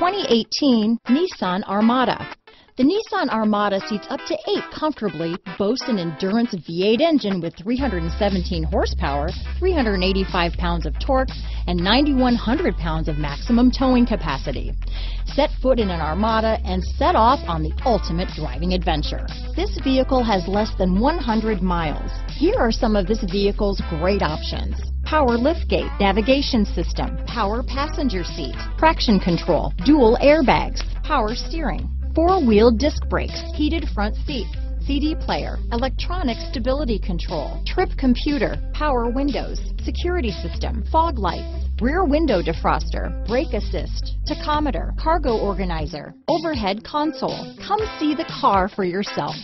2018 Nissan Armada. The Nissan Armada seats up to eight comfortably, boasts an Endurance V8 engine with 317 horsepower, 385 pounds of torque, and 9,100 pounds of maximum towing capacity. Set foot in an Armada and set off on the ultimate driving adventure. This vehicle has less than 100 miles. Here are some of this vehicle's great options power liftgate, navigation system, power passenger seat, traction control, dual airbags, power steering, four-wheel disc brakes, heated front seats, CD player, electronic stability control, trip computer, power windows, security system, fog lights, rear window defroster, brake assist, tachometer, cargo organizer, overhead console. Come see the car for yourself.